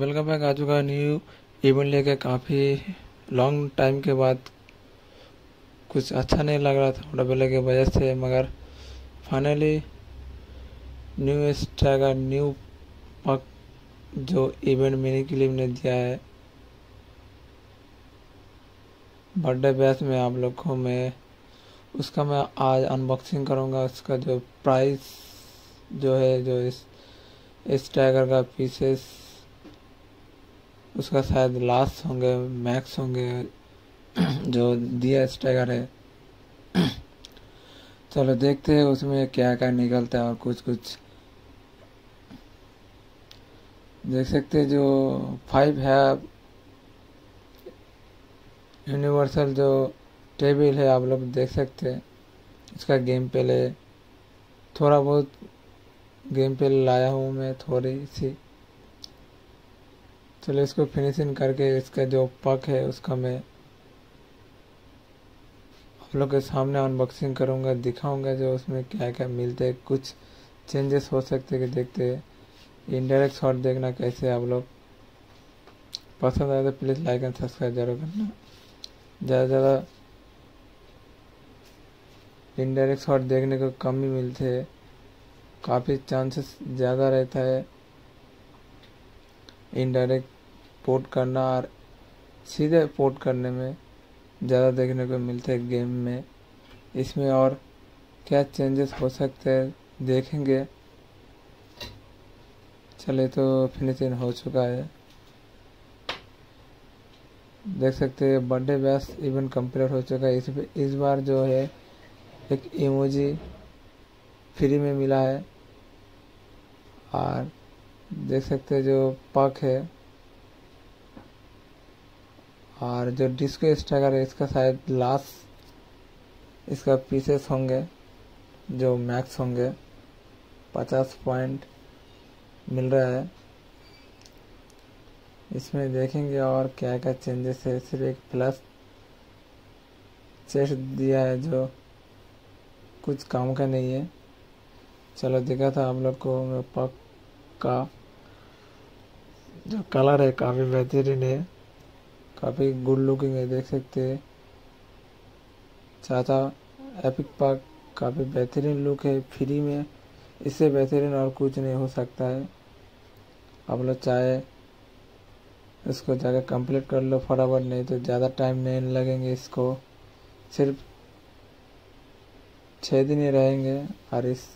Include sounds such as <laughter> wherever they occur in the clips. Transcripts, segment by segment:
Welcome back आ चुका है new event लेके काफ़ी लॉन्ग टाइम के बाद कुछ अच्छा नहीं लग रहा था पहले की वजह से, मगर फाइनली न्यू स्ट्रैगर न्यू पक जो इवेंट मिनी क्लिप ने दिया है। बर्थडे बैच में आप लोग को मैं, उसका मैं आज अनबॉक्सिंग करूँगा, उसका जो प्राइस जो है, जो इस इस टाइगर का पीसेस उसका शायद लास्ट होंगे मैक्स होंगे, <clears throat> जो दिया इस टाइगर है। <clears throat> चलो देखते हैं उसमें क्या क्या निकलता है और कुछ कुछ देख सकते हैं जो फाइव है यूनिवर्सल जो टेबल है, आप लोग देख सकते हैं। इसका गेम पहले थोड़ा बहुत गेम पे लाया हूँ मैं, थोड़ी सी चलो इसको फिनिशिंग करके इसका जो पक है उसका मैं आप लोग के सामने अनबॉक्सिंग करूँगा, दिखाऊँगा जो उसमें क्या क्या मिलते हैं, कुछ चेंजेस हो सकते कि देखते इनडायरेक्ट शॉट देखना कैसे आप लोग। पसंद आए तो प्लीज़ लाइक एंड सब्सक्राइब ज़रूर करना। ज़्यादा से ज़्यादा इनडायरेक्ट शॉट देखने को कम ही मिलते हैं। काफ़ी चांसेस ज़्यादा रहता है। इनडायरेक्ट पोर्ट करना और सीधे पोर्ट करने में ज़्यादा देखने को मिलते हैं गेम में। इसमें और क्या चेंजेस हो सकते हैं देखेंगे। चले तो फिनिशिंग हो चुका है। देख सकते हैं बर्थडे बैस इवेंट कंप्लीट हो चुका है। इस इस बार जो है, एक इमोजी फ्री में मिला है। और देख सकते हैं जो पक है। और जो डिस्को स्ट्राइकर है, इसका शायद लास्ट इसका पीसेस होंगे, जो मैक्स होंगे, पचास पॉइंट मिल रहा है। इसमें देखेंगे और क्या क्या चेंजेस है। सिर्फ़ एक प्लस चेस्ट दिया है जो कुछ काम का नहीं है। चलो देखा था आप लोग को, पक का जो कलर है, काफ़ी बेहतरीन है। काफ़ी गुड लुकिंग है, देख सकते हैं। चाचा एपिक पार्क काफ़ी बेहतरीन लुक है फ्री में। इससे बेहतरीन और कुछ नहीं हो सकता है। आप लोग चाहे इसको जाकर कंप्लीट कर लो फटाफट नहीं तो ज़्यादा टाइम नहीं लगेंगे इसको। सिर्फ़ छः दिन ही रहेंगे और इस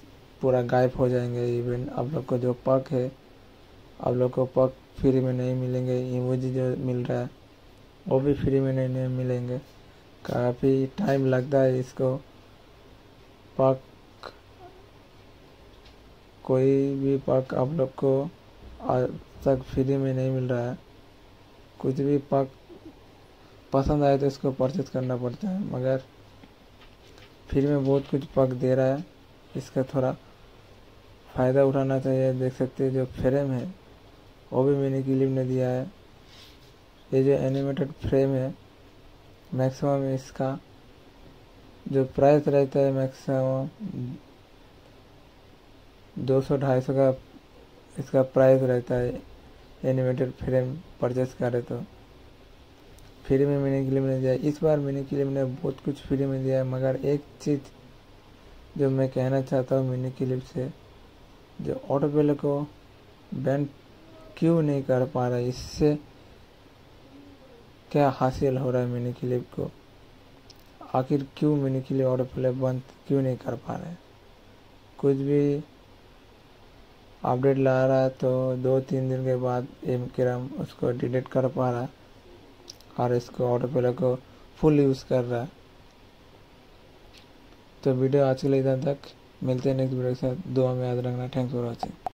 पूरा गायब हो जाएँगे। इवन आप लोग को जो पक है, आप लोग को पक फ्री में नहीं मिलेंगे इमोजी जो मिल रहा है वो भी फ्री में नहीं, नहीं मिलेंगे। काफ़ी टाइम लगता है इसको। पक कोई भी पक आप लोग को आज तक फ्री में नहीं मिल रहा है। कुछ भी पक पसंद आए तो इसको परचेज करना पड़ता है मगर फ्री में बहुत कुछ पक दे रहा है। इसका थोड़ा फ़ायदा उठाना चाहिए देख सकते हैं जो फ्रेम है। वो भी मैंने क्लिप ने दिया है। ये जो एनिमेटेड फ्रेम है मैक्सिमम इसका जो प्राइस रहता है मैक्सिमम दो सौ ढाई सौ का इसका प्राइस रहता है एनिमेटेड फ्रेम परचेस करे तो। फ्री में मैंने क्लिप ने दिया। इस बार मैंने क्लिप ने बहुत कुछ फ्री में दिया है, मगर एक चीज़ जो मैं कहना चाहता हूँ मिनी क्लिप से, जो ऑटो प्ले को बैन क्यों नहीं कर पा रहा? इससे क्या हासिल हो रहा है मिनी क्लिप को? आखिर क्यों मिनी क्लिप ऑटो प्ले बंद क्यों नहीं कर पा रहे? कुछ भी अपडेट ला रहा है तो दो तीन दिन के बाद एम क्रम उसको डिलीट कर पा रहा है और इसको ऑटो प्ले को फुल यूज़ कर रहा है। तो वीडियो आज के लिए इधर तक। मिलते हैं नेक्स्ट वीडियो के साथ। दुआ में याद रखना। Thanks for watching